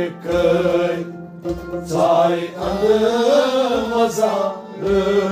bir köy Say anı mazanı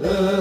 Uh...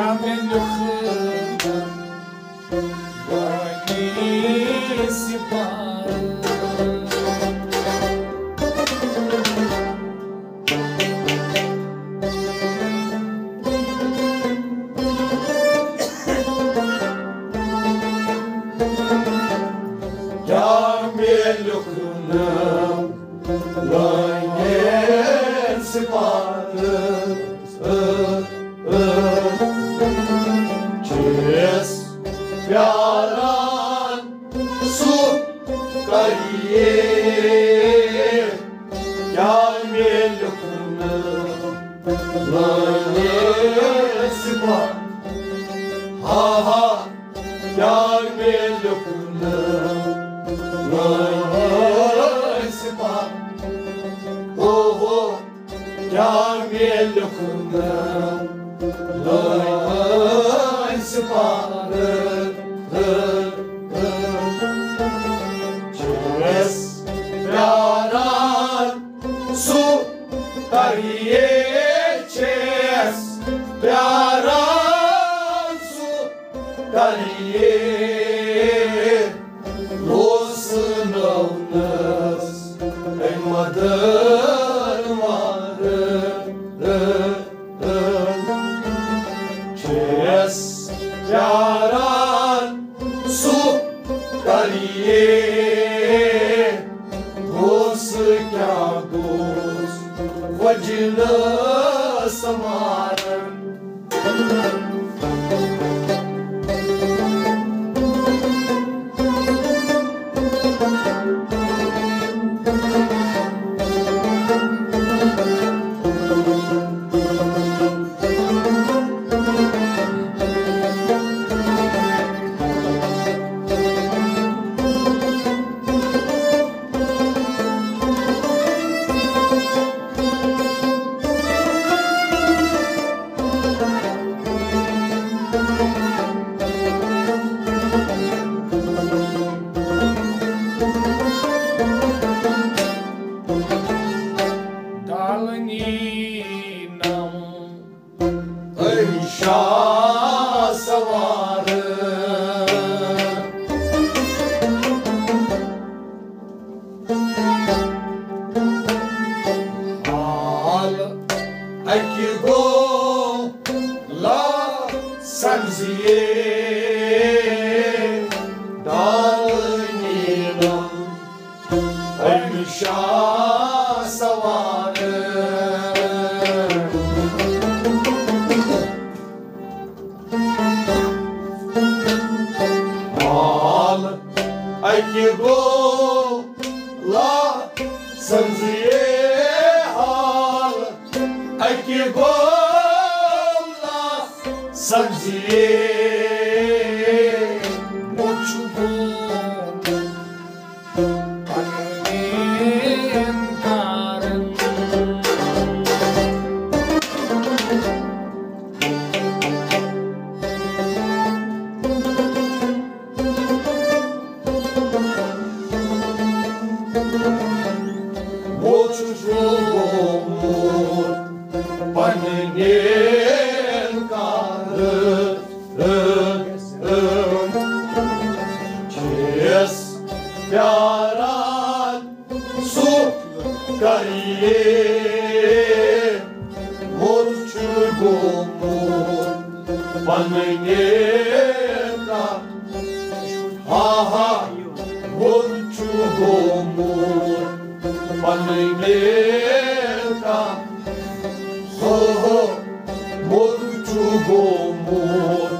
I'm in your Jesus. daha yar belukunda Rayespa Oho yar belukunda su kariye Dosı kağıduz Vacılı samarın La Sanziye Al Akigo La Sanziye kariye Uçuşumur Panenin karı Ha ha Uçuşumur Panelinka Ho ho Morchu gomor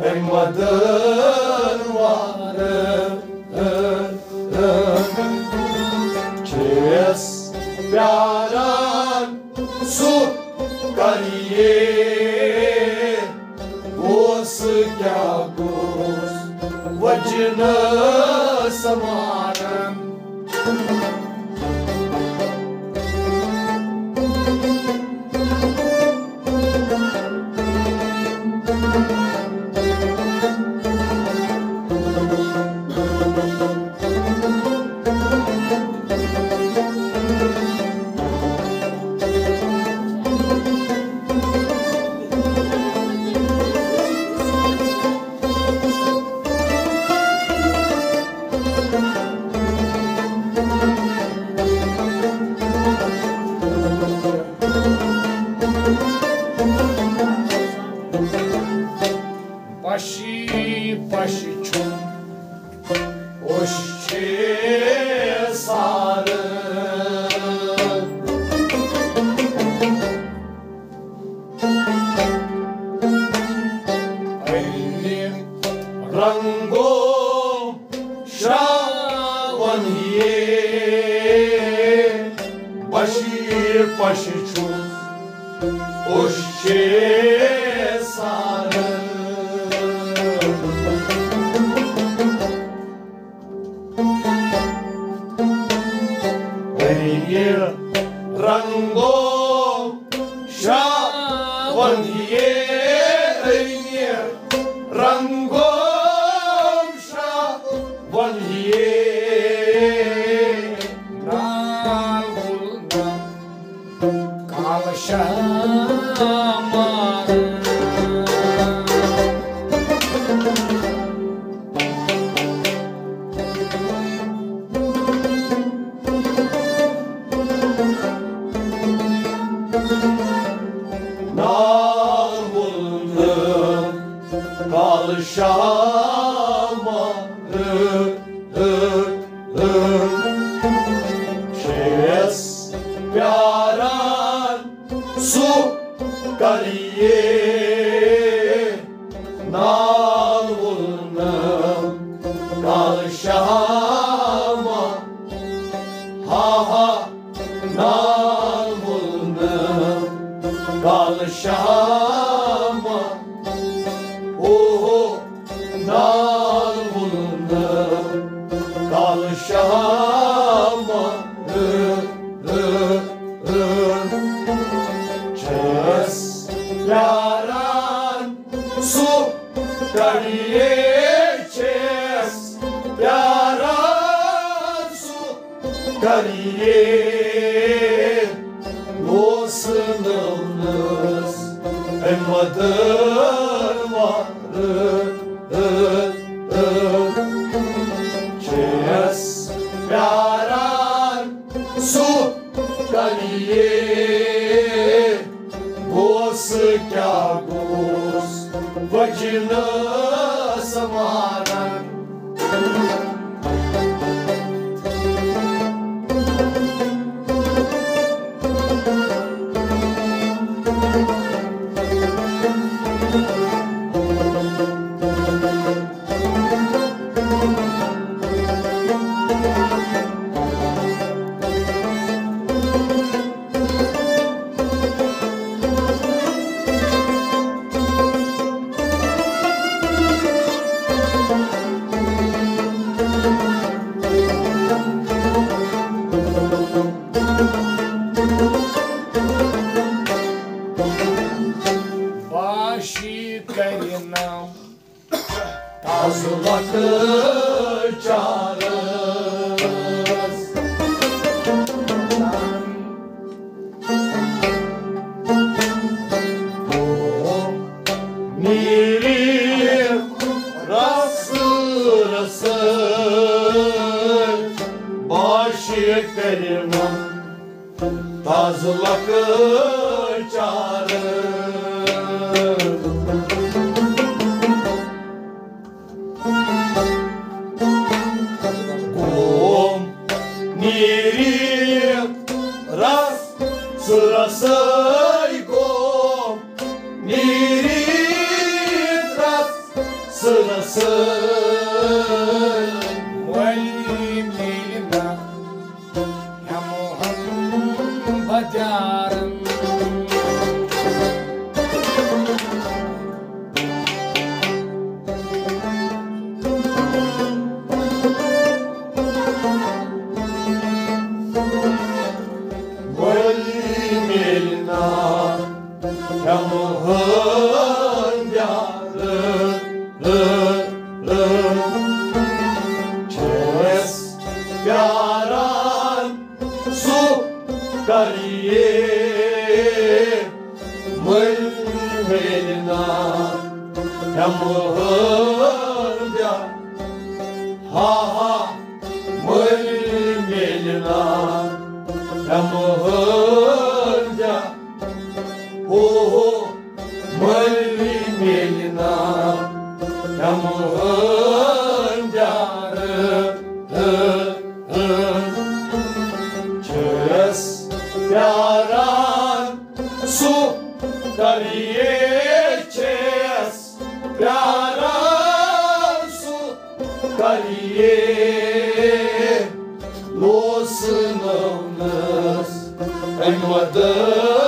أحمد Rango Sha Galilei, o sınavımız, emmadır vardır. Tazla kırçarım Theo Carietez Prarasu Carie Losânăunăs Ai mădăs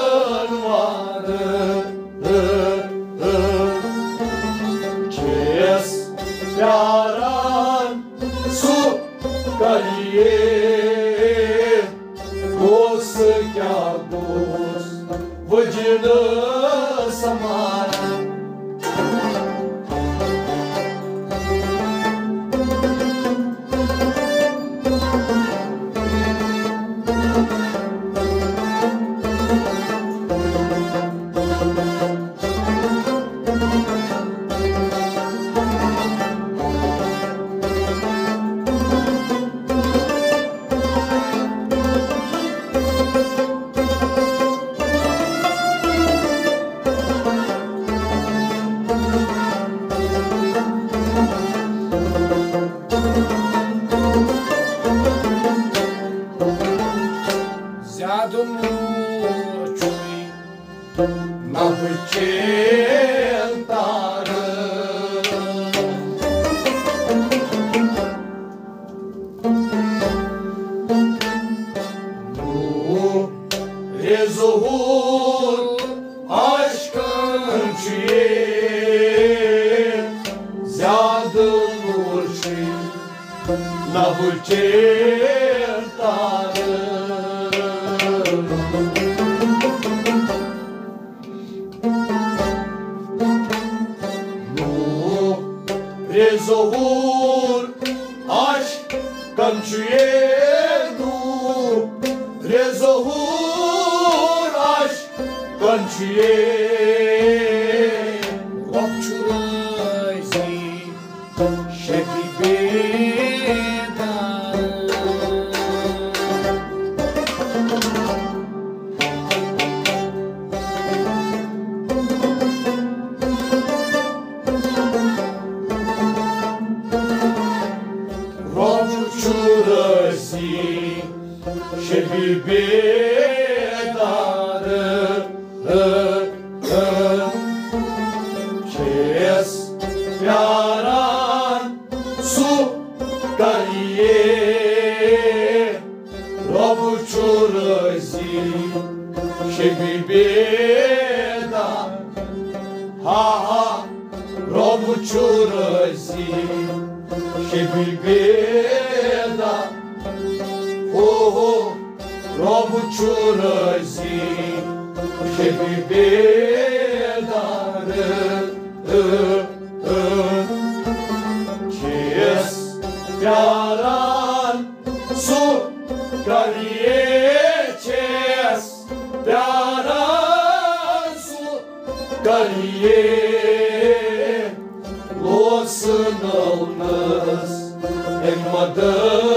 Slavul cel tare. be big. Yaran su kariyeçes Yaran su kariye Lo sınılmaz Ekmadım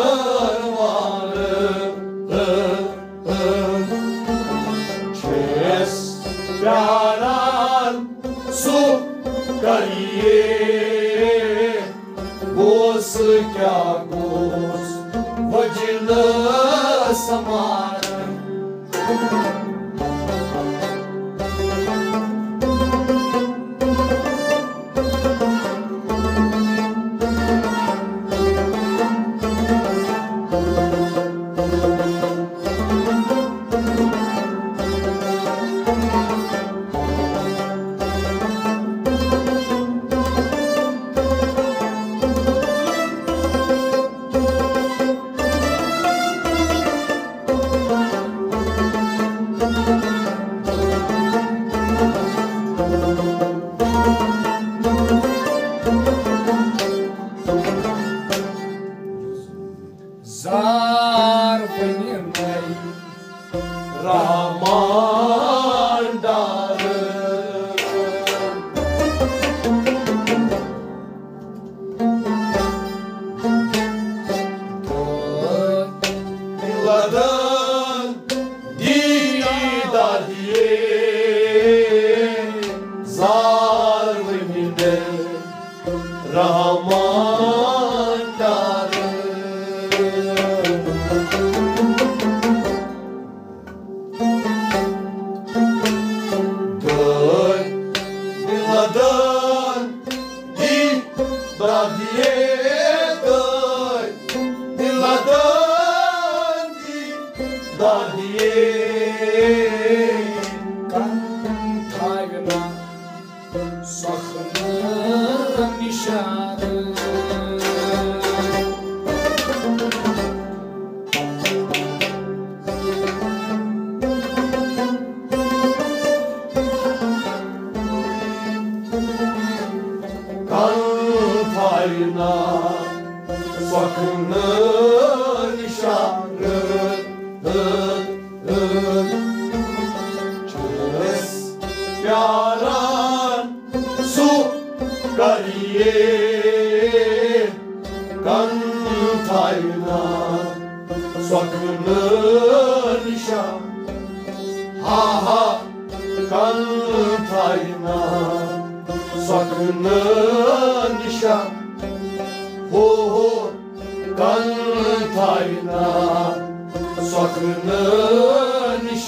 Yılların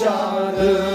nişanı